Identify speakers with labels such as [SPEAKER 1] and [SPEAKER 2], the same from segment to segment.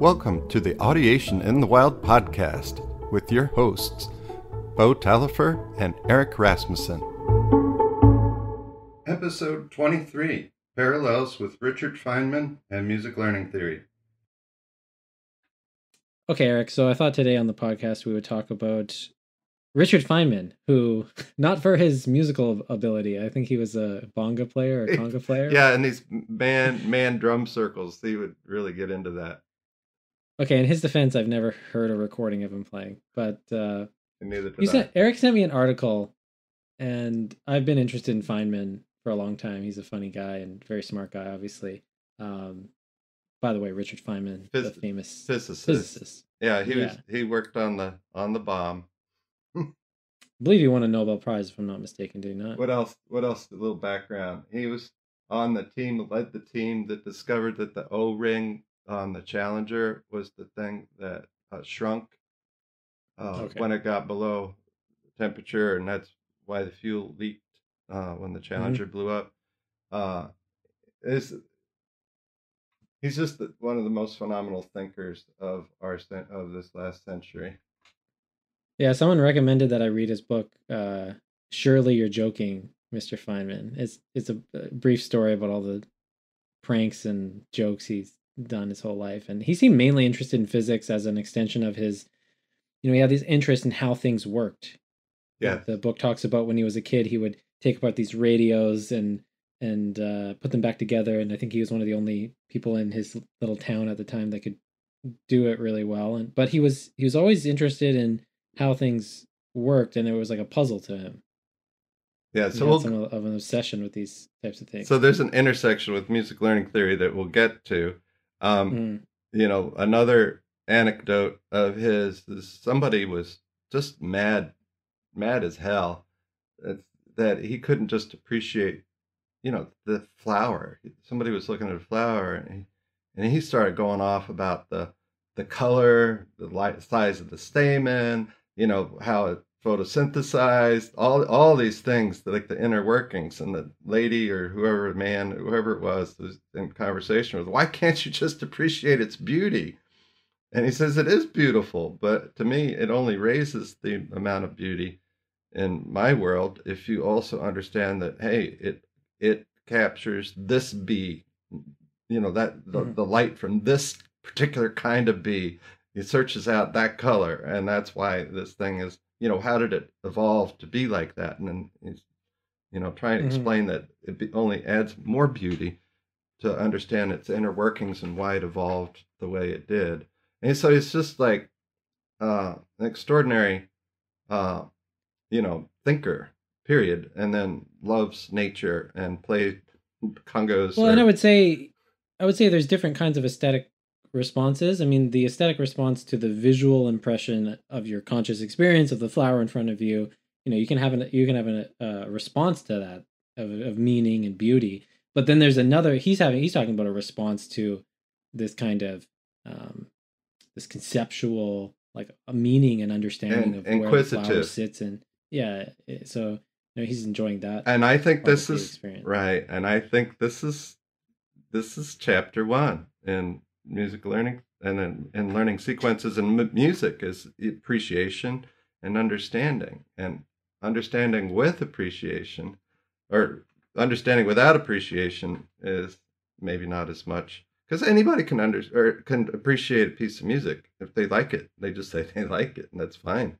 [SPEAKER 1] Welcome to the Audiation in the Wild podcast with your hosts, Beau Taillefer and Eric Rasmussen. Episode 23 Parallels with Richard Feynman and Music Learning Theory.
[SPEAKER 2] Okay, Eric. So I thought today on the podcast we would talk about Richard Feynman, who not for his musical ability, I think he was a bongo player or conga player.
[SPEAKER 1] yeah, and these man man drum circles, he would really get into that.
[SPEAKER 2] Okay, in his defense, I've never heard a recording of him playing, but uh,
[SPEAKER 1] neither
[SPEAKER 2] did sent, Eric sent me an article, and I've been interested in Feynman for a long time. He's a funny guy and very smart guy, obviously. Um, by the way, Richard Feynman, Phys- the famous physicist. physicist.
[SPEAKER 1] Yeah, he yeah. was he worked on the on the bomb.
[SPEAKER 2] I believe he won a Nobel Prize, if I'm not mistaken. Did he not?
[SPEAKER 1] What else? What else? A little background. He was on the team, led the team that discovered that the O ring on the Challenger was the thing that uh, shrunk uh, okay. when it got below temperature, and that's why the fuel leaked uh, when the mm-hmm. Challenger mm-hmm. blew up. Uh, is he's just the, one of the most phenomenal thinkers of our of this last century.
[SPEAKER 2] Yeah, someone recommended that I read his book. Uh, Surely you're joking, Mr. Feynman. It's it's a, a brief story about all the pranks and jokes he's done his whole life. And he seemed mainly interested in physics as an extension of his, you know, he had this interest in how things worked.
[SPEAKER 1] Yeah.
[SPEAKER 2] The book talks about when he was a kid, he would take apart these radios and and uh, put them back together. And I think he was one of the only people in his little town at the time that could do it really well. And but he was he was always interested in how things worked, and it was like a puzzle to him.
[SPEAKER 1] Yeah, so we'll,
[SPEAKER 2] some of an obsession with these types of things.
[SPEAKER 1] So there's an intersection with music learning theory that we'll get to. Um, mm. You know, another anecdote of his is somebody was just mad, mad as hell that, that he couldn't just appreciate, you know, the flower. Somebody was looking at a flower and he, and he started going off about the the color, the light size of the stamen, you know, how it photosynthesized, all all these things, like the inner workings. And the lady or whoever, man, whoever it was, was in conversation with, why can't you just appreciate its beauty? And he says it is beautiful, but to me, it only raises the amount of beauty in my world if you also understand that hey, it it captures this bee, you know that the, mm-hmm. the light from this particular kind of bee. It searches out that color, and that's why this thing is you know, how did it evolve to be like that? And then he's, you know, trying to mm-hmm. explain that it be, only adds more beauty to understand its inner workings and why it evolved the way it did. And so it's just like uh, an extraordinary, uh, you know, thinker, period. And then loves nature and plays congos.
[SPEAKER 2] Well, or... and I would say, I would say there's different kinds of aesthetic responses. I mean, the aesthetic response to the visual impression of your conscious experience of the flower in front of you. You know, you can have an you can have a uh, response to that of, of meaning and beauty. But then there's another. He's having he's talking about a response to this kind of um, this conceptual like a meaning and understanding and, of where the flower sits and yeah. So you know, he's enjoying that.
[SPEAKER 1] And I think this is right. And I think this is this is chapter one in music learning and then and learning sequences and m- music is appreciation and understanding. And understanding with appreciation or understanding without appreciation is maybe not as much because anybody can under or can appreciate a piece of music. If they like it they just say they like it and that's fine.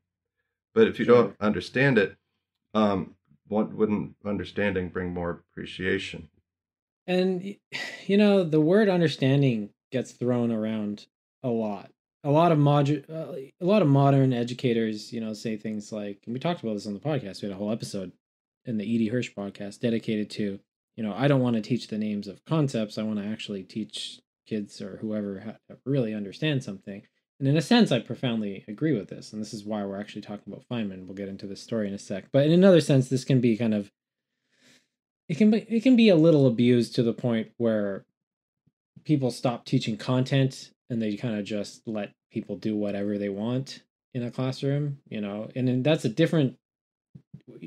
[SPEAKER 1] But if you sure. don't understand it um what wouldn't understanding bring more appreciation?
[SPEAKER 2] And you know the word understanding gets thrown around a lot. A lot of mod- uh, a lot of modern educators, you know, say things like, and we talked about this on the podcast. We had a whole episode in the E.D. Hirsch podcast dedicated to, you know, I don't want to teach the names of concepts. I want to actually teach kids or whoever to really understand something. And in a sense, I profoundly agree with this. And this is why we're actually talking about Feynman. We'll get into this story in a sec. But in another sense, this can be kind of it can be it can be a little abused to the point where people stop teaching content and they kind of just let people do whatever they want in a classroom, you know, and, and that's a different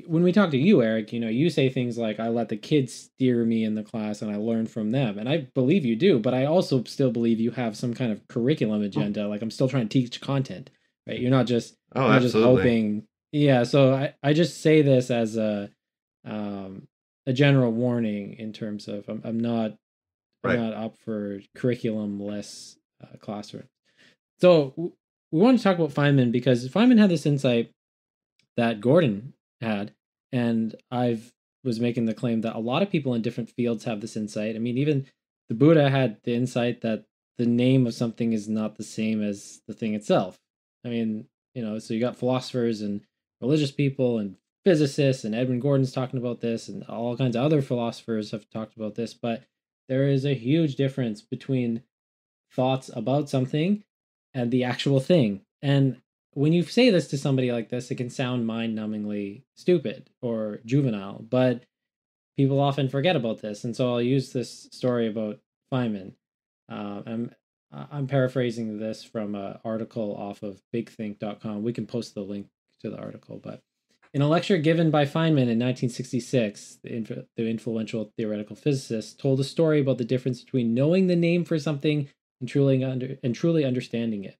[SPEAKER 2] when we talk to you, Eric, you know, you say things like, I let the kids steer me in the class and I learn from them. And I believe you do, but I also still believe you have some kind of curriculum hmm. agenda. Like I'm still trying to teach content, right? You're not just, oh, not just hoping. Yeah. So I, I just say this as a, um, a general warning in terms of I'm, I'm not, right. Not up for curriculum less uh, classroom. So we want to talk about Feynman because Feynman had this insight that Gordon had, and I've was making the claim that a lot of people in different fields have this insight. I mean, even the Buddha had the insight that the name of something is not the same as the thing itself. I mean, you know, so you got philosophers and religious people and physicists, and Edwin Gordon's talking about this, and all kinds of other philosophers have talked about this, but there is a huge difference between thoughts about something and the actual thing. And when you say this to somebody like this, it can sound mind numbingly stupid or juvenile, but people often forget about this. And so I'll use this story about Feynman. Uh, I'm I'm paraphrasing this from an article off of bigthink.com. We can post the link to the article, but in a lecture given by Feynman in 1966, the, inf- the influential theoretical physicist told a story about the difference between knowing the name for something and truly under and truly understanding it.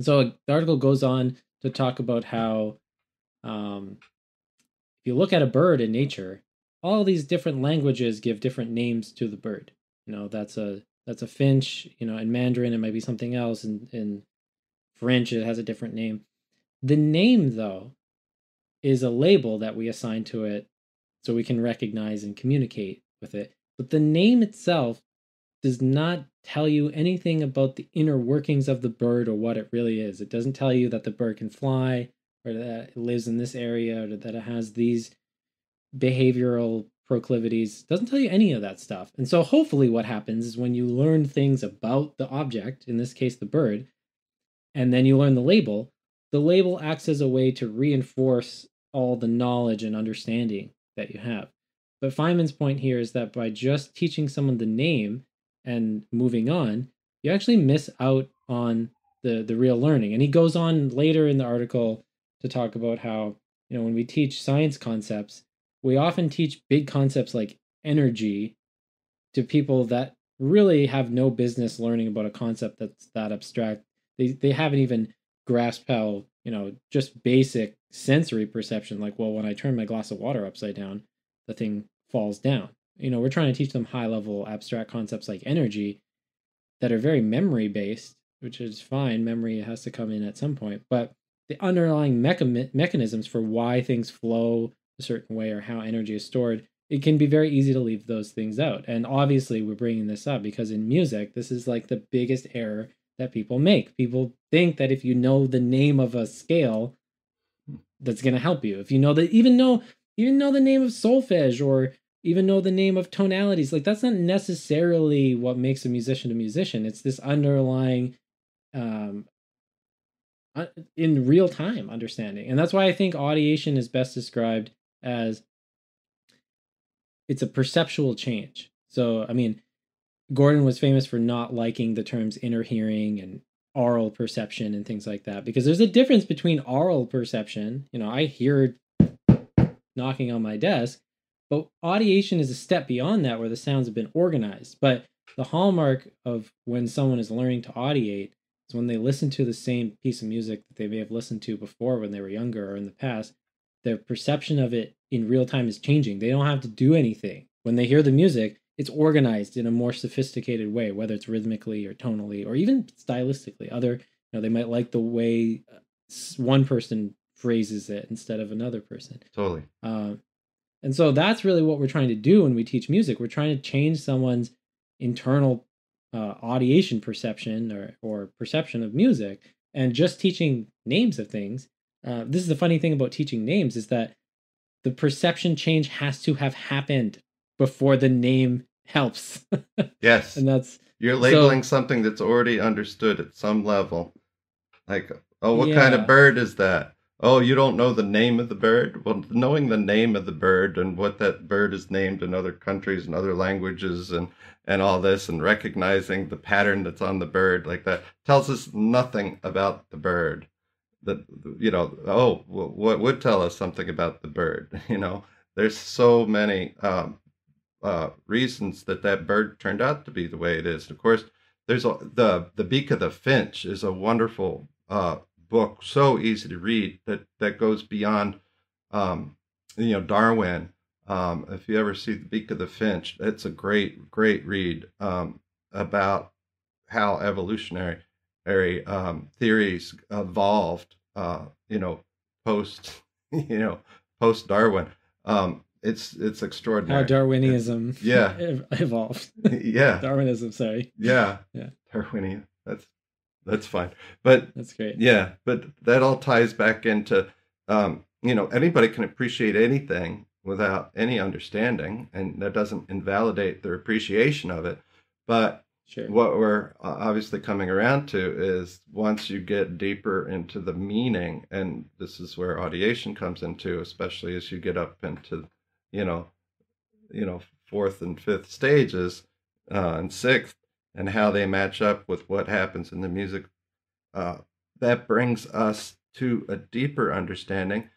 [SPEAKER 2] So the article goes on to talk about how um, if you look at a bird in nature, all these different languages give different names to the bird. You know, that's a that's a finch. You know, in Mandarin it might be something else. In in French it has a different name. The name though is a label that we assign to it so we can recognize and communicate with it. But the name itself does not tell you anything about the inner workings of the bird or what it really is. It doesn't tell you that the bird can fly or that it lives in this area or that it has these behavioral proclivities. It doesn't tell you any of that stuff. And so hopefully what happens is when you learn things about the object, in this case the bird, and then you learn the label, the label acts as a way to reinforce all the knowledge and understanding that you have. But Feynman's point here is that by just teaching someone the name, and moving on, you actually miss out on the the real learning. And he goes on later in the article to talk about how, you know, when we teach science concepts, we often teach big concepts like energy to people that really have no business learning about a concept that's that abstract. They they haven't even grasped how, you know, just basic sensory perception like, well, when I turn my glass of water upside down, the thing falls down. You know we're trying to teach them high level abstract concepts like energy that are very memory based which is fine. Memory has to come in at some point but the underlying mecha- mechanisms for why things flow a certain way or how energy is stored it can be very easy to leave those things out. And obviously we're bringing this up because in music this is like the biggest error that people make people think that if you know the name of a scale that's going to help you if you know that even know even know the name of solfege or even know the name of tonalities. Like that's not necessarily what makes a musician a musician. It's this underlying um in real time understanding. And that's why I think audiation is best described as it's a perceptual change. So, I mean, Gordon was famous for not liking the terms inner hearing and aural perception and things like that because there's a difference between aural perception. You know, I hear knocking on my desk but audiation is a step beyond that where the sounds have been organized. But the hallmark of when someone is learning to audiate is when they listen to the same piece of music that they may have listened to before when they were younger or in the past, their perception of it in real time is changing. They don't have to do anything. When they hear the music, it's organized in a more sophisticated way, whether it's rhythmically or tonally or even stylistically. Other, you know, they might like the way uh, one person phrases it instead of another person.
[SPEAKER 1] Totally.
[SPEAKER 2] Uh, and so that's really what we're trying to do when we teach music. We're trying to change someone's internal uh, audiation perception or, or perception of music. And just teaching names of things, uh, this is the funny thing about teaching names is that the perception change has to have happened before the name helps.
[SPEAKER 1] yes.
[SPEAKER 2] And that's
[SPEAKER 1] you're labeling so, something that's already understood at some level. Like, oh, what yeah. kind of bird is that? Oh, you don't know the name of the bird? Well, knowing the name of the bird and what that bird is named in other countries and other languages and and all this and recognizing the pattern that's on the bird like that tells us nothing about the bird. that you know oh what would tell us something about the bird you know there's so many um, uh, reasons that that bird turned out to be the way it is And of course there's a the the beak of the finch is a wonderful uh, book so easy to read that that goes beyond um, you know darwin um, if you ever see the beak of the finch it's a great great read um, about how evolutionary um, theories evolved, uh, you know, post, you know, post Darwin. Um, it's it's extraordinary.
[SPEAKER 2] How Darwinism,
[SPEAKER 1] yeah,
[SPEAKER 2] evolved.
[SPEAKER 1] yeah,
[SPEAKER 2] Darwinism. Sorry.
[SPEAKER 1] Yeah,
[SPEAKER 2] yeah,
[SPEAKER 1] Darwinian. That's that's fine, but
[SPEAKER 2] that's great.
[SPEAKER 1] Yeah, but that all ties back into, um, you know, anybody can appreciate anything without any understanding, and that doesn't invalidate their appreciation of it. But
[SPEAKER 2] Sure.
[SPEAKER 1] What we're uh, obviously coming around to is once you get deeper into the meaning, and this is where audiation comes into, especially as you get up into, you know, you know, fourth and fifth stages, uh, and sixth, and how they match up with what happens in the music. Uh, that brings us to a deeper understanding,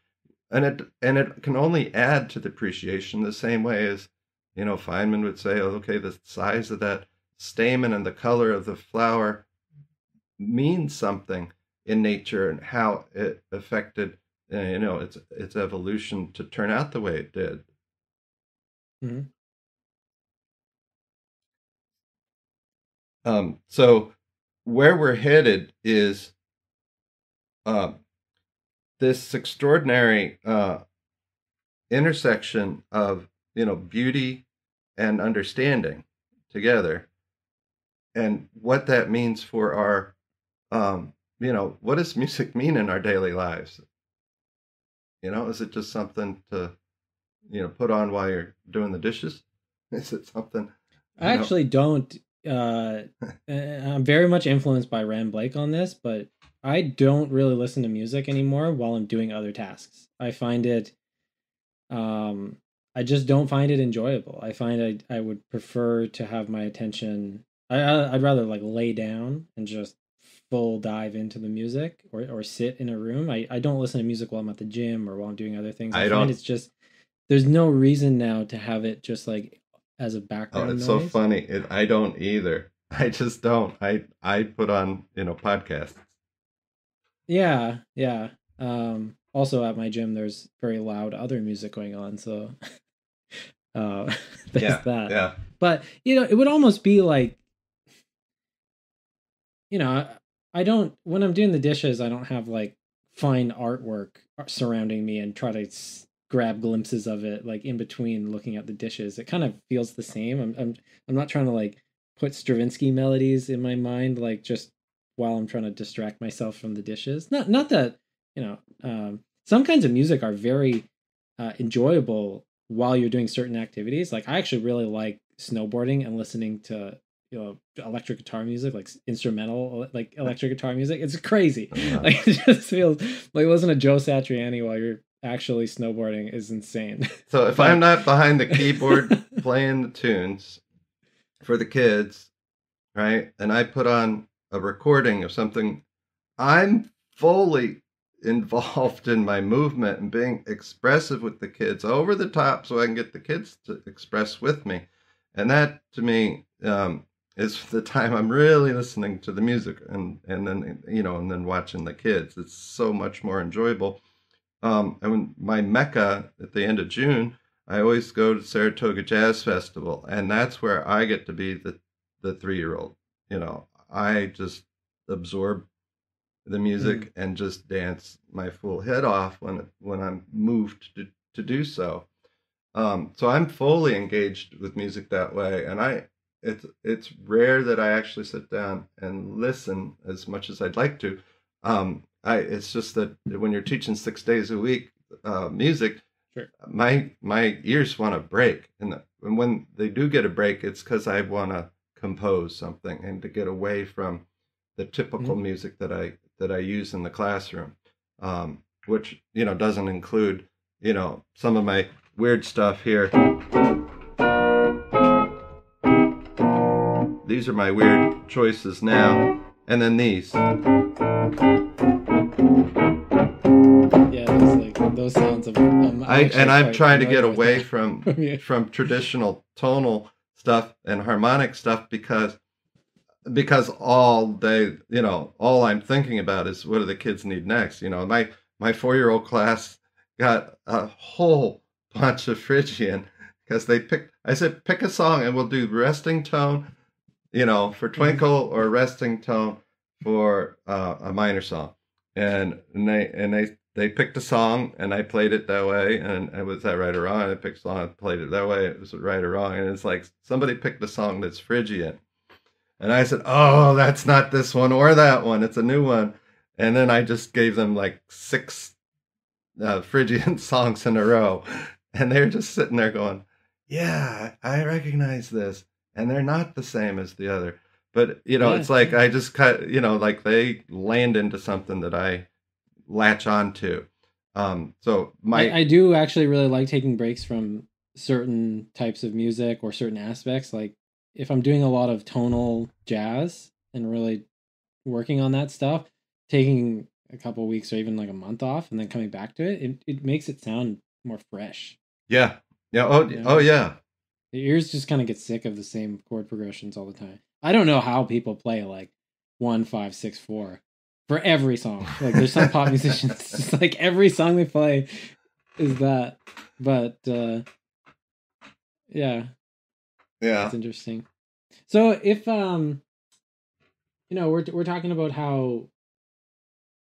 [SPEAKER 1] and it and it can only add to the appreciation the same way as, you know, Feynman would say, okay, the size of that stamen and the color of the flower means something in nature and how it affected you know its its evolution to turn out the way it did
[SPEAKER 2] mm-hmm.
[SPEAKER 1] um, so where we're headed is uh, this extraordinary uh, intersection of you know beauty and understanding together and what that means for our um you know what does music mean in our daily lives you know is it just something to you know put on while you're doing the dishes is it something
[SPEAKER 2] i actually know? don't uh i'm very much influenced by Ran Blake on this but i don't really listen to music anymore while i'm doing other tasks i find it um i just don't find it enjoyable i find i, I would prefer to have my attention I I'd rather like lay down and just full dive into the music or or sit in a room. I I don't listen to music while I'm at the gym or while I'm doing other things. I, I find it's just there's no reason now to have it just like as a background.
[SPEAKER 1] Oh, it's
[SPEAKER 2] noise.
[SPEAKER 1] so funny. It, I don't either. I just don't. I I put on you know podcasts.
[SPEAKER 2] Yeah, yeah. Um. Also at my gym, there's very loud other music going on, so uh, there's
[SPEAKER 1] yeah,
[SPEAKER 2] that.
[SPEAKER 1] Yeah.
[SPEAKER 2] But you know, it would almost be like you know, I don't when I'm doing the dishes, I don't have like fine artwork surrounding me and try to grab glimpses of it like in between looking at the dishes. It kind of feels the same. I'm I'm I'm not trying to like put Stravinsky melodies in my mind like just while I'm trying to distract myself from the dishes. Not not that, you know, um some kinds of music are very uh, enjoyable while you're doing certain activities. Like I actually really like snowboarding and listening to you know electric guitar music like instrumental like electric guitar music it's crazy uh-huh. like it just feels like listen to joe satriani while you're actually snowboarding is insane
[SPEAKER 1] so if i'm not behind the keyboard playing the tunes for the kids right and i put on a recording of something i'm fully involved in my movement and being expressive with the kids over the top so i can get the kids to express with me and that to me um, is the time I'm really listening to the music and and then you know and then watching the kids. It's so much more enjoyable. Um, and my mecca at the end of June, I always go to Saratoga Jazz Festival, and that's where I get to be the the three year old. You know, I just absorb the music mm. and just dance my full head off when when I'm moved to to do so. Um, so I'm fully engaged with music that way, and I it's it's rare that I actually sit down and listen as much as I'd like to. Um, I it's just that when you're teaching six days a week uh, music,
[SPEAKER 2] sure.
[SPEAKER 1] my my ears want to break, and, the, and when they do get a break, it's because I want to compose something and to get away from the typical mm-hmm. music that I that I use in the classroom, um, which you know doesn't include you know some of my weird stuff here. These are my weird choices now. And then these.
[SPEAKER 2] Yeah, those sounds of. Um,
[SPEAKER 1] I and I'm trying to get away from yeah. from traditional tonal stuff and harmonic stuff because because all they you know all I'm thinking about is what do the kids need next. You know, my my four year old class got a whole bunch of Phrygian because they picked. I said pick a song and we'll do resting tone, you know, for mm-hmm. Twinkle or resting tone for uh, a minor song, and, and they and they they picked a song and I played it that way and, and was that right or wrong? I picked a song and played it that way. It was right or wrong. And it's like somebody picked a song that's Phrygian. And I said, Oh, that's not this one or that one. It's a new one. And then I just gave them like six uh, Phrygian songs in a row. And they're just sitting there going, Yeah, I recognize this. And they're not the same as the other. But, you know, yeah. it's like I just cut, you know, like they land into something that I latch on to. Um, so my
[SPEAKER 2] I, I do actually really like taking breaks from certain types of music or certain aspects. Like if I'm doing a lot of tonal jazz and really working on that stuff, taking a couple weeks or even like a month off and then coming back to it, it, it makes it sound more fresh.
[SPEAKER 1] Yeah. Yeah. Oh, you know? oh yeah.
[SPEAKER 2] The ears just kind of get sick of the same chord progressions all the time. I don't know how people play like one, five, six, four for every song. Like there's some pop musicians, just like every song they play is that. But uh yeah.
[SPEAKER 1] Yeah.
[SPEAKER 2] It's interesting. So if um you know, we're we're talking about how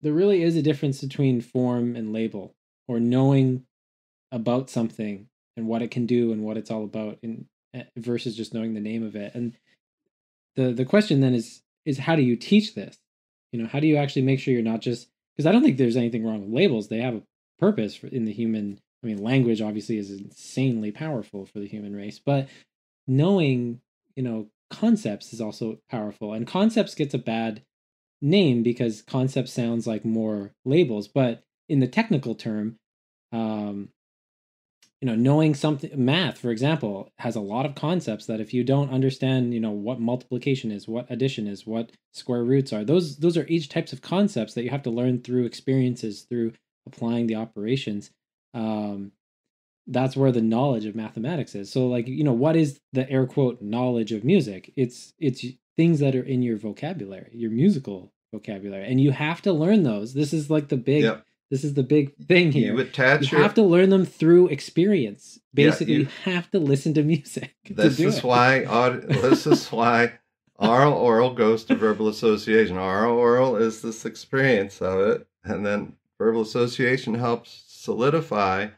[SPEAKER 2] there really is a difference between form and label or knowing about something and what it can do and what it's all about in eh, versus just knowing the name of it. And the the question then is is how do you teach this? you know how do you actually make sure you're not just because i don't think there's anything wrong with labels they have a purpose for, in the human i mean language obviously is insanely powerful for the human race but knowing you know concepts is also powerful and concepts gets a bad name because concept sounds like more labels but in the technical term um you know knowing something math for example has a lot of concepts that if you don't understand you know what multiplication is what addition is what square roots are those those are each types of concepts that you have to learn through experiences through applying the operations. Um that's where the knowledge of mathematics is. So like you know what is the air quote knowledge of music it's it's things that are in your vocabulary your musical vocabulary and you have to learn those. This is like the big yep this is the big thing here.
[SPEAKER 1] You attach.
[SPEAKER 2] You your... have to learn them through experience. Basically, yeah, you... you... have to listen to music.
[SPEAKER 1] This
[SPEAKER 2] to
[SPEAKER 1] is it. why. this is why aural oral goes to verbal association. Aural oral is this experience of it, and then verbal association helps solidify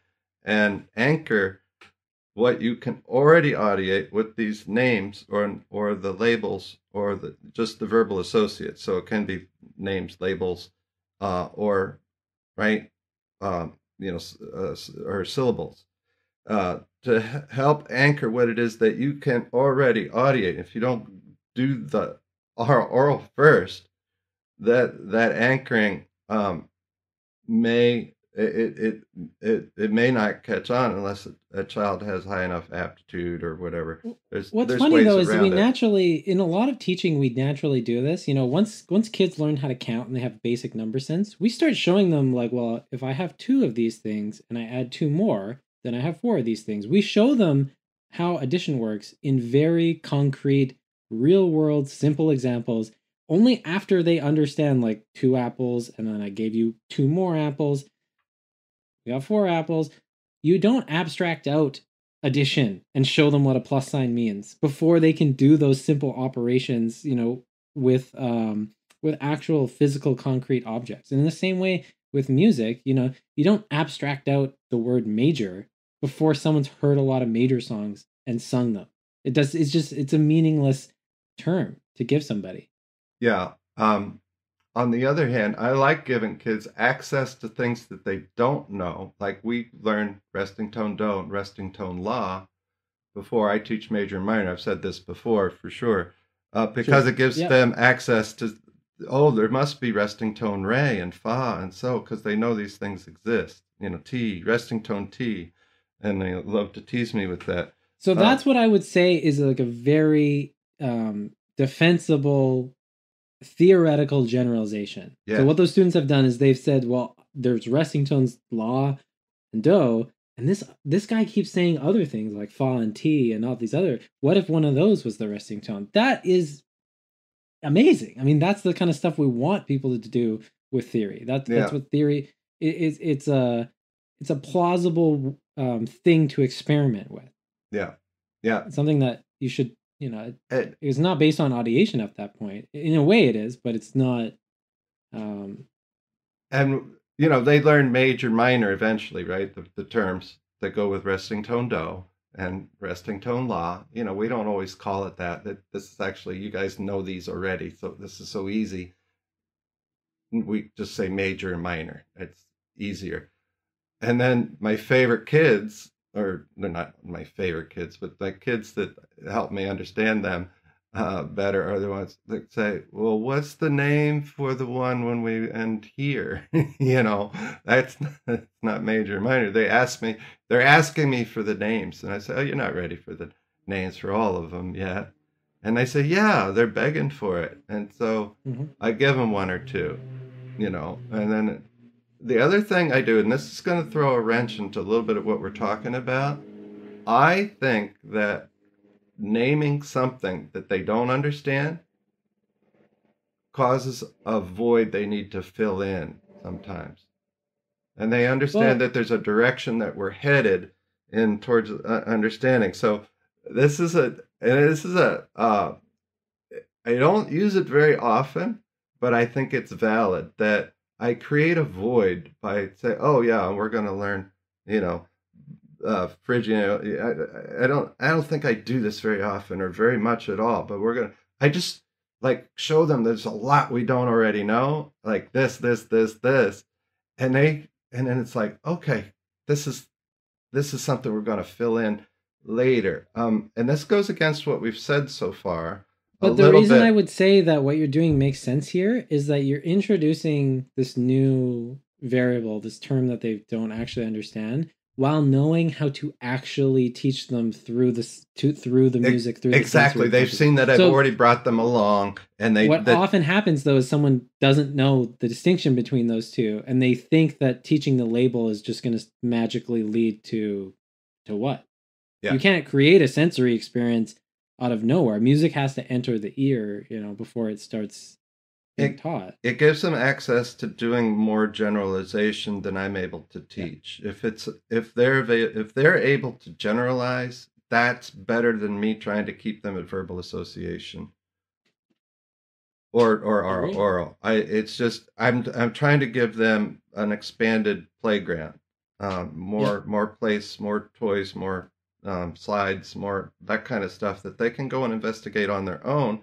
[SPEAKER 1] and anchor what you can already audiate with these names or or the labels or the just the verbal associates. So it can be names, labels, uh, or right? Um, you know, uh, or syllables uh, to help anchor what it is that you can already audiate. If you don't do the oral first, that that anchoring um, may it, it it it may not catch on unless a, child has high enough aptitude or whatever.
[SPEAKER 2] There's, What's there's funny though is we it. naturally in a lot of teaching we naturally do this. You know, once once kids learn how to count and they have basic number sense, we start showing them like, well, if I have two of these things and I add two more, then I have four of these things. We show them how addition works in very concrete, real world, simple examples. Only after they understand like two apples and then I gave you two more apples we got four apples. You don't abstract out addition and show them what a plus sign means before they can do those simple operations, you know, with um with actual physical concrete objects. And in the same way with music, you know, you don't abstract out the word major before someone's heard a lot of major songs and sung them. It does it's just it's a meaningless term to give somebody.
[SPEAKER 1] Yeah. Um on the other hand, I like giving kids access to things that they don't know. Like we learn resting tone do and resting tone la before I teach major and minor. I've said this before for sure, uh, because sure. it gives them access to, oh, there must be resting tone re and fa and so, because they know these things exist. You know, ti, resting tone ti. And they love to tease me with that.
[SPEAKER 2] So that's uh, what I would say is like a very um, defensible theoretical generalization. Yeah. So what those students have done is they've said, well, there's resting tones la and do, and this this guy keeps saying other things like fa and ti and all these other. What if one of those was the resting tone? That is amazing. I mean, that's the kind of stuff we want people to do with theory. That's yeah. that's what theory is. It's a it's a plausible um, thing to experiment with.
[SPEAKER 1] Yeah, yeah.
[SPEAKER 2] It's something that you should you know it, it's not based on audiation at that point. In a way, it is, but it's not. Um,
[SPEAKER 1] and you know they learn major minor eventually, right? The, the terms that go with resting tone do and resting tone la You know, we don't always call it that. That this is actually you guys know these already, so this is so easy. We just say major and minor. It's easier. And then my favorite kids, or they're not my favorite kids, but the kids that help me understand them uh, better are the ones that say, "Well, what's the name for the one when we end here?" you know, that's not, that's not major minor. They ask me, they're asking me for the names, and I say, "Oh, you're not ready for the names for all of them yet." And they say, "Yeah, they're begging for it," and so mm-hmm. I give them one or two, you know, and then the other thing I do, and this is going to throw a wrench into a little bit of what we're talking about. I think that naming something that they don't understand causes a void they need to fill in sometimes. And they understand well, that there's a direction that we're headed in towards uh, understanding. So this is a, and this is a, uh, I don't use it very often, but I think it's valid that I create a void by say, oh yeah, we're going to learn, you know, uh, Phrygian. I, I don't I don't think I do this very often or very much at all. But we're gonna. I just like show them there's a lot we don't already know, like this, this, this, this, and they and then it's like okay, this is this is something we're going to fill in later. Um, and this goes against what we've said so far.
[SPEAKER 2] But the reason bit. I would say that what you're doing makes sense here is that you're introducing this new variable, this term that they don't actually understand, while knowing how to actually teach them through this to through the music through
[SPEAKER 1] exactly the they've seen that i've so already brought them along and they
[SPEAKER 2] what
[SPEAKER 1] that,
[SPEAKER 2] often happens though is someone doesn't know the distinction between those two and they think that teaching the label is just going to magically lead to to what yeah. you can't create a sensory experience out of nowhere music has to enter the ear you know before it starts
[SPEAKER 1] it, taught. It gives them access to doing more generalization than I'm able to teach. Yeah. If it's if they're if they're able to generalize, that's better than me trying to keep them at verbal association. Or or oral, oral. I it's just I'm I'm trying to give them an expanded playground, um, more yeah. more place, more toys, more um, slides, more that kind of stuff that they can go and investigate on their own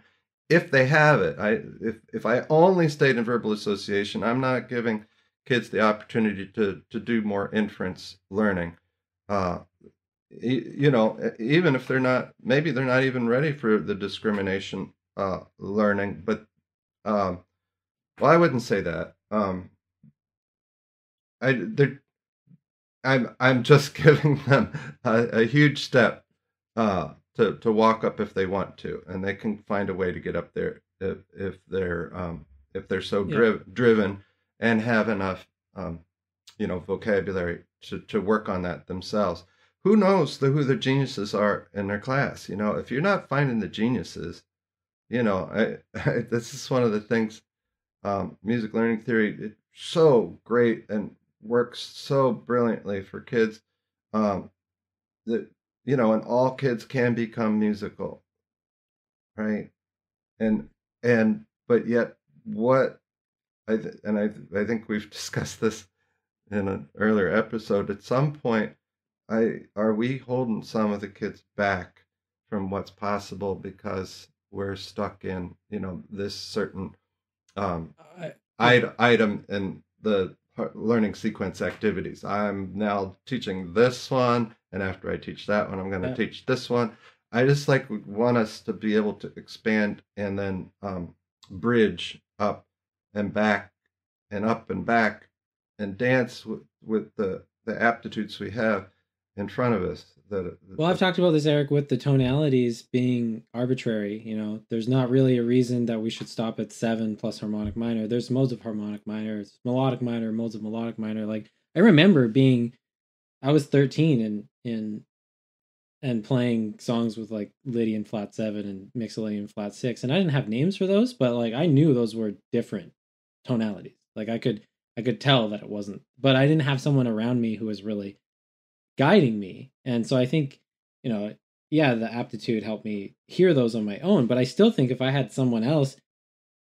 [SPEAKER 1] if they have it. I if if I only stayed in verbal association, I'm not giving kids the opportunity to to do more inference learning. Uh, you know, even if they're not, maybe they're not even ready for the discrimination uh, learning. But um, well, I wouldn't say that. Um, I they're I'm I'm just giving them a, a huge step uh, to to walk up if they want to, and they can find a way to get up there if if they're um, if they're so yeah. driven and have enough um, you know vocabulary to to work on that themselves. Who knows the, who the geniuses are in their class? You know, if you're not finding the geniuses, you know, I, I this is one of the things. Um, music learning theory it's so great and works so brilliantly for kids. Um, that you know, and all kids can become musical, right? And and but yet, what I th- and I I think we've discussed this in an earlier episode. At some point, I are we holding some of the kids back from what's possible because we're stuck in you know this certain um, I, item and the learning sequence activities. I'm now teaching this one, and after I teach that one, I'm going to yeah. teach this one. I just like want us to be able to expand and then um, bridge up and back and up and back and dance with, with the the aptitudes we have in front of us. That,
[SPEAKER 2] well, I've talked about this, Eric, with the tonalities being arbitrary. You know, there's not really a reason that we should stop at seven plus harmonic minor. There's modes of harmonic minor, melodic minor, modes of melodic minor. Like I remember being I was 13 and in and playing songs with like Lydian flat seven and Mixolydian flat six, and I didn't have names for those, but like I knew those were different tonalities. Like I could I could tell that it wasn't, but I didn't have someone around me who was really guiding me, and so I think you know, yeah, the aptitude helped me hear those on my own, but I still think if I had someone else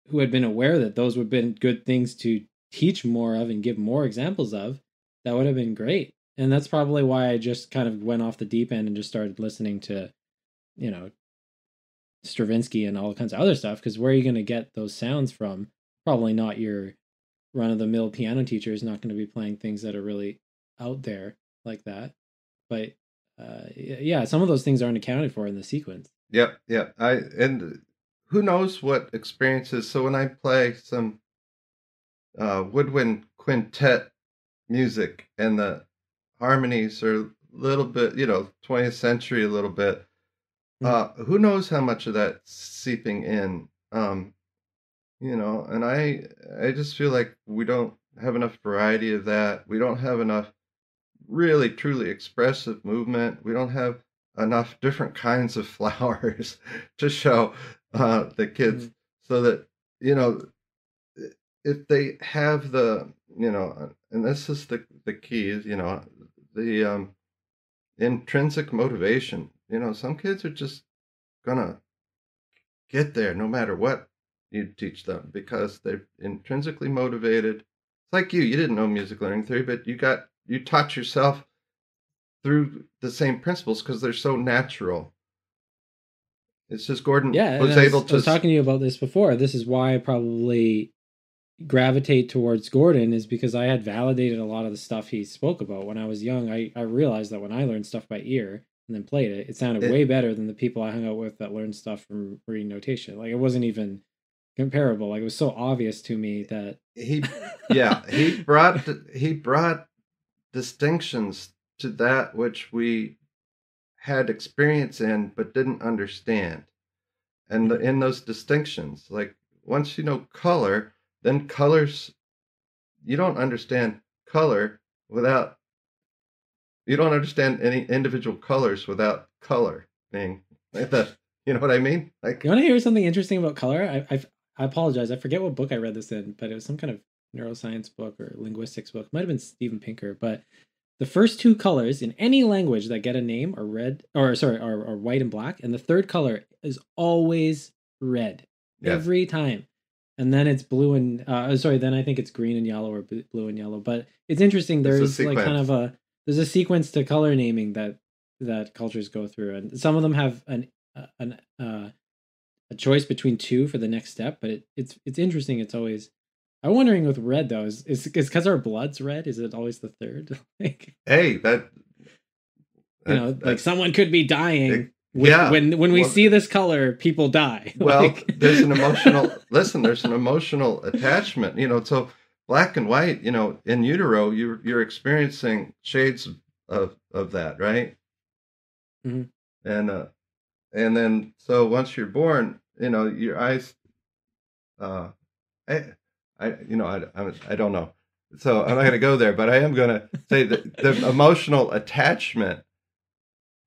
[SPEAKER 2] who had been aware that those would have been good things to teach more of and give more examples of, that would have been great and that's probably why I just kind of went off the deep end and just started listening to, you know, Stravinsky and all kinds of other stuff. Because where are you going to get those sounds from? Probably not your run of the mill piano teacher is not going to be playing things that are really out there like that. But uh, yeah, some of those things aren't accounted for in the sequence.
[SPEAKER 1] Yep, yep. I and who knows what experiences. So when I play some uh, woodwind quintet music and the harmonies are a little bit, you know, 20th century a little bit. Mm. Uh, who knows how much of that seeping in? Um, you know, and I I just feel like we don't have enough variety of that. We don't have enough really truly expressive movement. We don't have enough different kinds of flowers to show uh, the kids mm. so that you know if they have the you know and this is the the key is you know the um, intrinsic motivation. You know, some kids are just gonna get there no matter what you teach them because they're intrinsically motivated. It's like you, you didn't know music learning theory, but you got you taught yourself through the same principles because they're so natural. It's just Gordon
[SPEAKER 2] yeah, was, able to. I was talking to you about this before. This is why I probably gravitate towards Gordon is because I had validated a lot of the stuff he spoke about when I was young. I, I realized that when I learned stuff by ear and then played it, it sounded it, way better than the people I hung out with that learned stuff from reading notation. Like it wasn't even comparable. Like it was so obvious to me that
[SPEAKER 1] he, yeah, he brought he brought distinctions to that which we had experience in but didn't understand, and the, mm-hmm. in those distinctions, like once you know color then colors you don't understand color without you don't understand any individual colors without color being like that you know what i mean?
[SPEAKER 2] Like you want to hear something interesting about color? I, I i apologize i forget what book i read this in but it was some kind of neuroscience book or linguistics book. It might have been steven pinker but the first two colors in any language that get a name are red or sorry are, are white and black and the third color is always red yes. every time. And then it's blue and uh, oh, sorry then i think it's green and yellow or blue and yellow. But it's interesting there's like kind of a there's a sequence to color naming that that cultures go through. And some of them have an uh, an uh, a choice between two for the next step but it, it's it's interesting. It's always i'm wondering with red though is is because our blood's red is it always the third
[SPEAKER 1] like hey that,
[SPEAKER 2] that you know like someone could be dying it, when, yeah. When when we well, see this color, people die.
[SPEAKER 1] Well, like... there's an emotional listen. There's an emotional attachment. You know, so black and white. You know, in utero, you're you're experiencing shades of of that, right? Mm-hmm. And uh, and then so once you're born, you know, your eyes. Uh, I, I, you know, I, I, I don't know. So I'm not going to go there, but I am going to say that the emotional attachment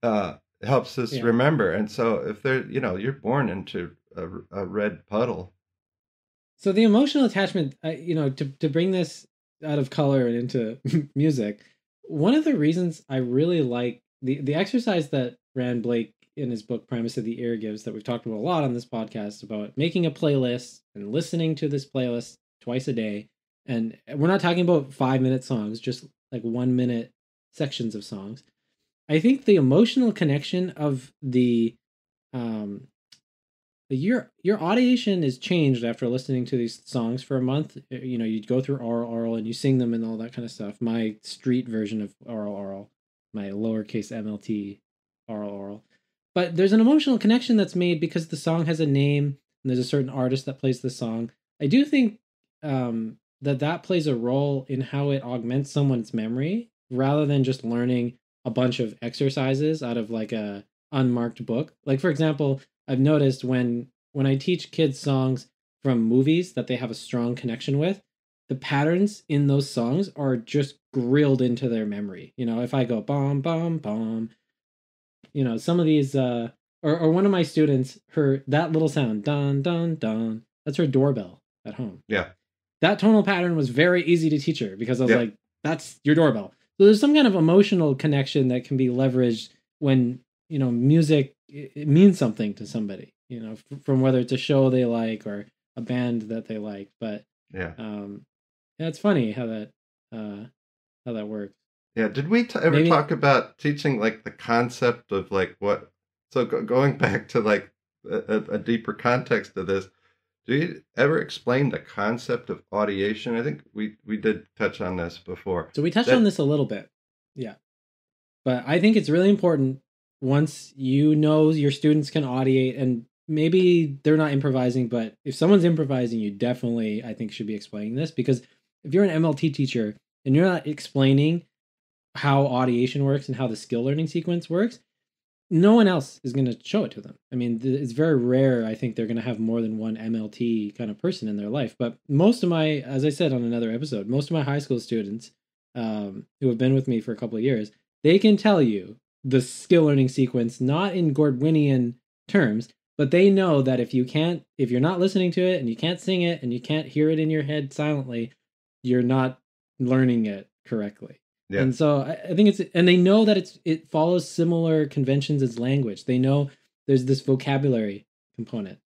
[SPEAKER 1] uh, helps us yeah. remember. And so if they're, you know, you're born into a, a red puddle.
[SPEAKER 2] So the emotional attachment, uh, you know, to to bring this out of color and into music, one of the reasons I really like the the exercise that Ran Blake in his book Primacy of the Ear gives that we've talked about a lot on this podcast about making a playlist and listening to this playlist twice a day. And we're not talking about five minute songs, just like one minute sections of songs. I think the emotional connection of the um your your audiation is changed after listening to these songs for a month. You know, you go through oral oral and you sing them and all that kind of stuff. My street version of oral oral, my lowercase MLT oral oral. But there's an emotional connection that's made because the song has a name and there's a certain artist that plays the song. I do think um, that that plays a role in how it augments someone's memory rather than just learning a bunch of exercises out of like a unmarked book. Like for example, I've noticed when when I teach kids songs from movies that they have a strong connection with, the patterns in those songs are just grilled into their memory. You know, if I go bomb bomb bomb, you know, some of these uh or, or one of my students, her that little sound, dun dun dun, that's her doorbell at home.
[SPEAKER 1] Yeah.
[SPEAKER 2] That tonal pattern was very easy to teach her because I was yeah. like, that's your doorbell. So there's some kind of emotional connection that can be leveraged when, you know, music it means something to somebody, you know, from whether it's a show they like or a band that they like. But
[SPEAKER 1] yeah,
[SPEAKER 2] um, yeah, it's funny how that uh how that works.
[SPEAKER 1] Yeah, did we t- ever Maybe... talk about teaching like the concept of like what? So go- going back to like a, a, deeper context of this, do you ever explain the concept of audiation? I think we we did touch on this before.
[SPEAKER 2] So we touched that... on this a little bit, yeah. But I think it's really important once you know your students can audiate and maybe they're not improvising, but if someone's improvising, you definitely I think should be explaining this because if you're an MLT teacher and you're not explaining how audiation works and how the skill learning sequence works, no one else is going to show it to them. I mean, it's very rare. I think they're going to have more than one MLT kind of person in their life. But most of my, as I said on another episode, most of my high school students um, who have been with me for a couple of years, they can tell you the skill learning sequence, not in Gordonian terms, but they know that if you can't, if you're not listening to it and you can't sing it and you can't hear it in your head silently, you're not learning it correctly. Yeah. And so I, I think it's and they know that it's it follows similar conventions as language. They know there's this vocabulary component.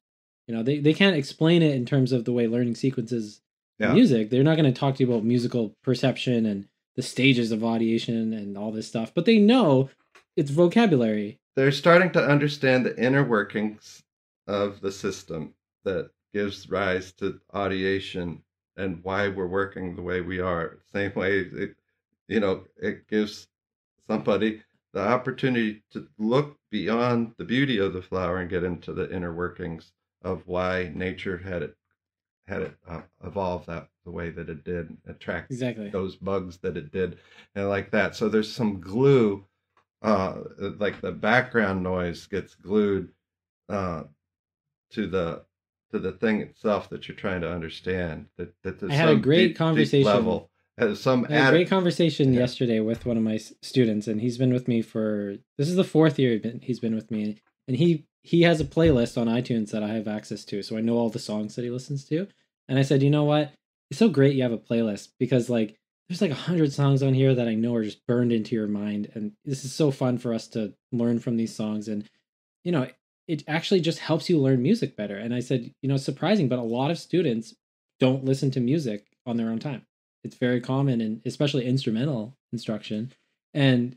[SPEAKER 2] You know, they, they can't explain it in terms of the way learning sequences yeah. music. They're not going to talk to you about musical perception and the stages of audiation and all this stuff, but they know it's vocabulary.
[SPEAKER 1] They're starting to understand the inner workings of the system that gives rise to audiation and why we're working the way we are. Same way, it, you know, it gives somebody the opportunity to look beyond the beauty of the flower and get into the inner workings of why nature had it had it uh, evolve that the way that it did, attract
[SPEAKER 2] exactly
[SPEAKER 1] those bugs that it did, and like that. So there's some glue, uh, like the background noise gets glued uh, to the to the thing itself that you're trying to understand. That that
[SPEAKER 2] I had a great conversation. Level, Uh,
[SPEAKER 1] some
[SPEAKER 2] I had a great conversation yeah. yesterday with one of my students, and he's been with me for this is the fourth year he's been with me, and he he has a playlist on iTunes that I have access to, so I know all the songs that he listens to. And I said, you know what? It's so great you have a playlist because like there's like a hundred songs on here that I know are just burned into your mind, and this is so fun for us to learn from these songs. And you know, it actually just helps you learn music better. And I said, you know, it's surprising, but a lot of students don't listen to music on their own time. It's very common and especially instrumental instruction. And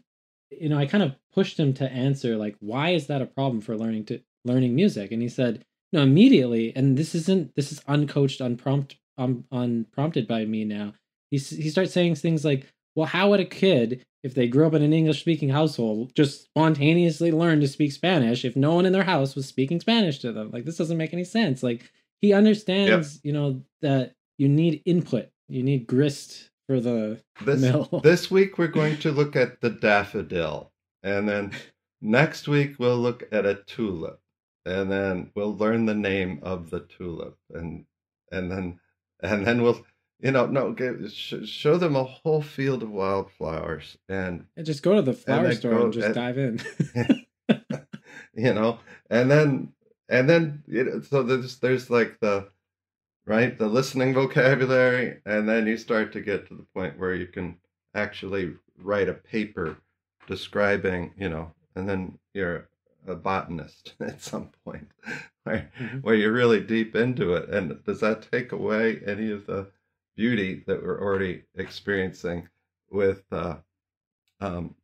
[SPEAKER 2] you know, I kind of pushed him to answer like, why is that a problem for learning to learning music? And he said, no, immediately. And this isn't this is uncoached, unprompted, um, unprompted by me now. He he starts saying things like, well, how would a kid if they grew up in an English speaking household, just spontaneously learn to speak Spanish if no one in their house was speaking Spanish to them. Like this doesn't make any sense. Like he understands, yep. you know, that you need input, you need grist for the
[SPEAKER 1] this,
[SPEAKER 2] mill.
[SPEAKER 1] This week we're going to look at the daffodil, and then next week we'll look at a tulip, and then we'll learn the name of the tulip, and and then and then we'll you know, no, show them a whole field of wildflowers and,
[SPEAKER 2] and just go to the flower and store and just and, dive in.
[SPEAKER 1] you know, and then and then you know, so there's there's like the right the listening vocabulary, and then you start to get to the point where you can actually write a paper describing, you know, and then you're a botanist at some point where, mm-hmm. where you're really deep into it. And does that take away any of the beauty that we're already experiencing with, uh, um,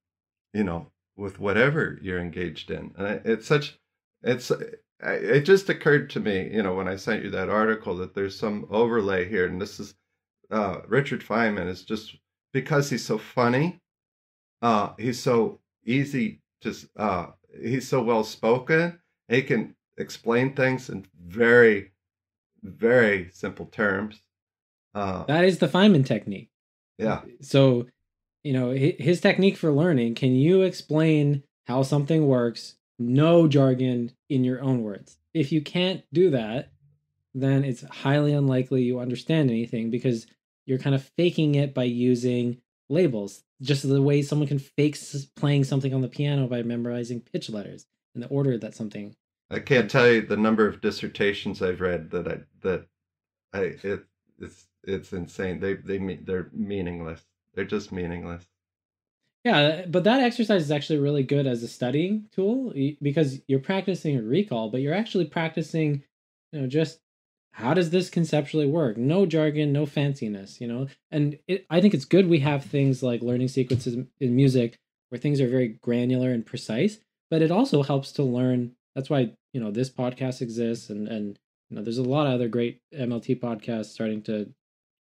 [SPEAKER 1] you know, with whatever you're engaged in. And it's such, it's, it just occurred to me, you know, when I sent you that article that there's some overlay here. And this is, uh, Richard Feynman is just because he's so funny. Uh, he's so easy to, uh, he's so well spoken. He can explain things in very, very simple terms.
[SPEAKER 2] Uh, that is the Feynman technique.
[SPEAKER 1] Yeah.
[SPEAKER 2] So, you know, his technique for learning, can you explain how something works, no jargon in your own words? If you can't do that, then it's highly unlikely you understand anything because you're kind of faking it by using labels, just the way someone can fake playing something on the piano by memorizing pitch letters in the order that something.
[SPEAKER 1] I can't tell you the number of dissertations I've read that I that I it it's it's insane. They they they're meaningless. They're just meaningless.
[SPEAKER 2] Yeah, but that exercise is actually really good as a studying tool because you're practicing a recall, but you're actually practicing, you know, just how does this conceptually work? No jargon, no fanciness, you know. And it, I think it's good we have things like learning sequences in music where things are very granular and precise, but it also helps to learn. That's why you know this podcast exists, and and you know there's a lot of other great MLT podcasts starting to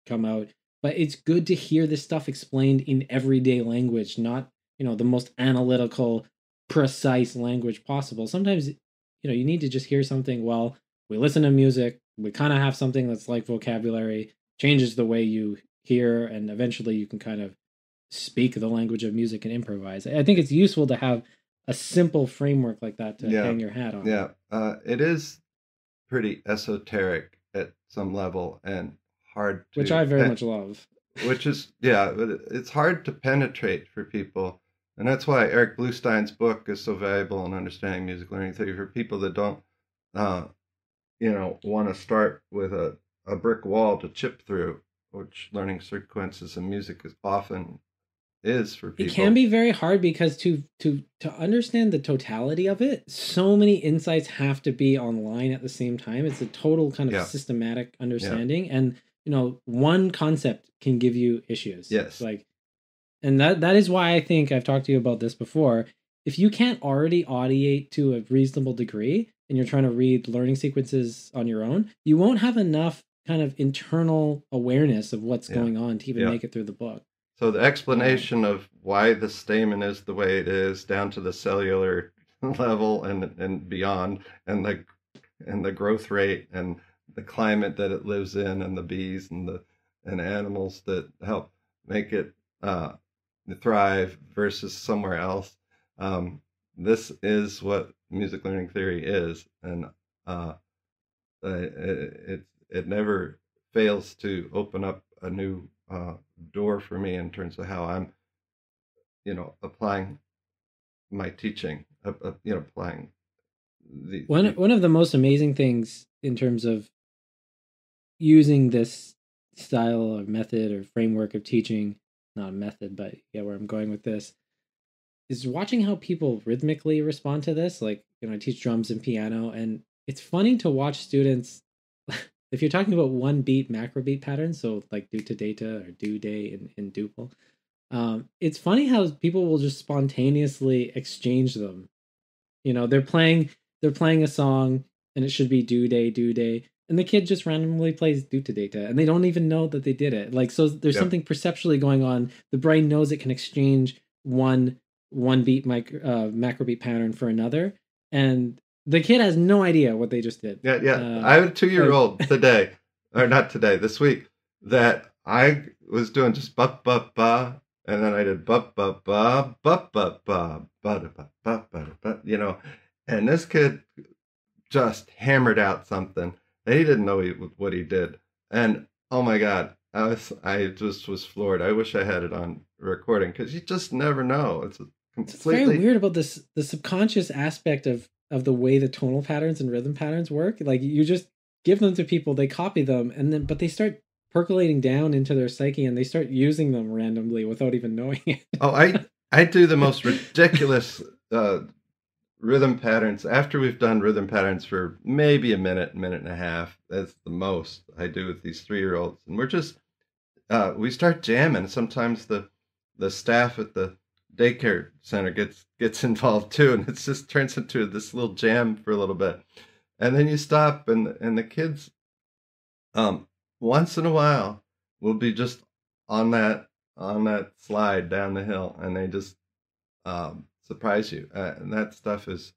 [SPEAKER 2] come out but it's good to hear this stuff explained in everyday language, not, you know, the most analytical, precise language possible. Sometimes, you know, you need to just hear something. Well, we listen to music, we kind of have something that's like vocabulary, changes the way you hear, and eventually you can kind of speak the language of music and improvise. I think it's useful to have a simple framework like that to yeah. hang your hat on.
[SPEAKER 1] Yeah, uh, it is pretty esoteric at some level, and hard
[SPEAKER 2] to, which I very much love.
[SPEAKER 1] which is yeah, it's hard to penetrate for people, and that's why Eric Bluestine's book is so valuable in understanding music learning theory for people that don't, uh, you know, want to start with a a brick wall to chip through, which learning sequences and music is often is for people.
[SPEAKER 2] It can be very hard because to to to understand the totality of it, so many insights have to be online at the same time. It's a total kind of yeah. systematic understanding, yeah. and you know one concept can give you issues
[SPEAKER 1] yes
[SPEAKER 2] like and that that is why i think i've talked to you about this before if you can't already audiate to a reasonable degree and you're trying to read learning sequences on your own you won't have enough kind of internal awareness of what's yeah. going on to even yeah. make it through the book
[SPEAKER 1] so the um, explanation of why the stamen is the way it is down to the cellular level and and beyond and the and the growth rate and the climate that it lives in and the bees and the and animals that help make it uh, thrive versus somewhere else. Um, this is what music learning theory is, and uh, it, it it never fails to open up a new uh, door for me in terms of how I'm, you know, applying my teaching, uh, uh, you know, applying
[SPEAKER 2] the one one of the most amazing things in terms of using this style or method or framework of teaching, not a method, but yeah, where I'm going with this is watching how people rhythmically respond to this. Like, you know, I teach drums and piano, and it's funny to watch students. if you're talking about one beat macro beat patterns, so like do to data or do day in, in Duple, um, it's funny how people will just spontaneously exchange them. You know, they're playing they're playing a song and it should be do day, do day and the kid just randomly plays Duta Data, and they don't even know that they did it. Like, so there's yep. something perceptually going on. The brain knows it can exchange one one beat micro, uh, macro beat pattern for another, and the kid has no idea what they just did.
[SPEAKER 1] Yeah, yeah. Uh, I have a two year old today, or not today, this week, that I was doing just ba ba ba, and then I did ba ba ba ba ba ba ba da ba ba ba ba, you know, and this kid just hammered out something he didn't know he, what he did. And oh my God, I was I just was floored. I wish I had it on recording because you just never know. It's completely
[SPEAKER 2] it's very weird about this the subconscious aspect of of the way the tonal patterns and rhythm patterns work. Like you just give them to people, they copy them, and then but they start percolating down into their psyche and they start using them randomly without even knowing it.
[SPEAKER 1] oh, I I do the most ridiculous uh, rhythm patterns after we've done rhythm patterns for maybe a minute minute and a half that's the most i do with these three year olds and we're just uh, we start jamming. Sometimes the the staff at the daycare center gets gets involved too and it just turns into this little jam for a little bit. And then you stop and and the kids um once in a while will be just on that on that slide down the hill and they just um surprise you. Uh, and that stuff is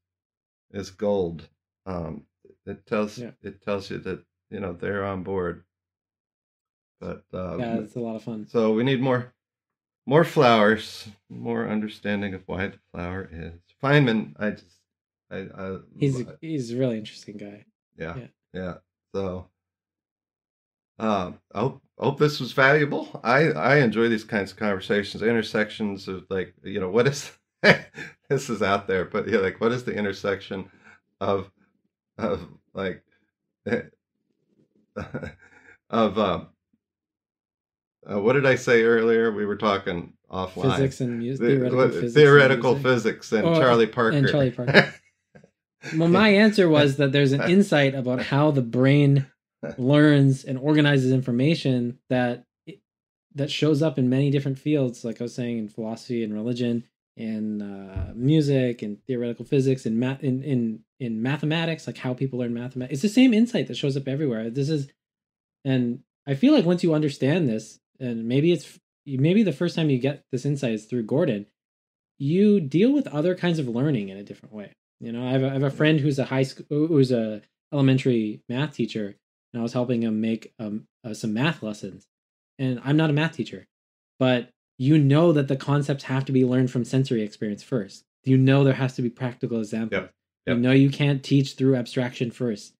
[SPEAKER 1] is gold. Um, it tells yeah. it tells you that you know they're on board. But
[SPEAKER 2] uh, yeah, it's a lot of fun.
[SPEAKER 1] So we need more more flowers, more understanding of why the flower is. Feynman, I just I, I
[SPEAKER 2] he's a, he's a really interesting guy.
[SPEAKER 1] Yeah, yeah. yeah. So, um, oh, hope this was valuable. I I enjoy these kinds of conversations, intersections of like you know what is this is out there, but yeah, like what is the intersection of of like of um uh, what did I say earlier? We were talking offline.
[SPEAKER 2] Physics and music. Theoretical,
[SPEAKER 1] the,
[SPEAKER 2] physics,
[SPEAKER 1] theoretical
[SPEAKER 2] and
[SPEAKER 1] physics and
[SPEAKER 2] oh,
[SPEAKER 1] Charlie Parker.
[SPEAKER 2] And Charlie Parker. well, my answer was that there's an insight about how the brain learns and organizes information that that shows up in many different fields, like I was saying, in philosophy and religion, in uh, music and theoretical physics, and math, in in in mathematics, like how people learn mathematics. It's the same insight that shows up everywhere. This is, and I feel like once you understand this, and maybe it's maybe the first time you get this insight is through Gordon, you deal with other kinds of learning in a different way. You know, I have a, I have a friend who's a high school, who's a elementary math teacher, and I was helping him make um, uh, some math lessons. And I'm not a math teacher, but you know that the concepts have to be learned from sensory experience first. You know there has to be practical examples. Yep. Yep. You know you can't teach through abstraction first.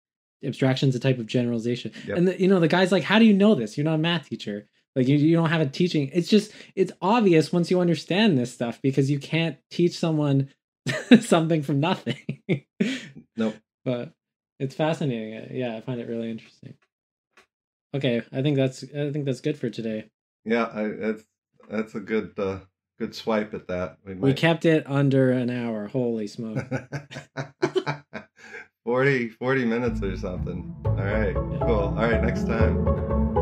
[SPEAKER 2] Abstraction's a type of generalization. Yep. And the, you know the guy's like, "How do you know this? You're not a math teacher. Like you, you don't have a teaching. It's just it's obvious once you understand this stuff because you can't teach someone something from nothing.
[SPEAKER 1] nope.
[SPEAKER 2] But it's fascinating. Uh, yeah, I find it really interesting. Okay, I think that's I think that's good for today.
[SPEAKER 1] Yeah, I, that's that's a good uh, good swipe at that.
[SPEAKER 2] We, might... we kept it under an hour. Holy smoke.
[SPEAKER 1] 40, 40 minutes or something. All right, cool. All right, next time.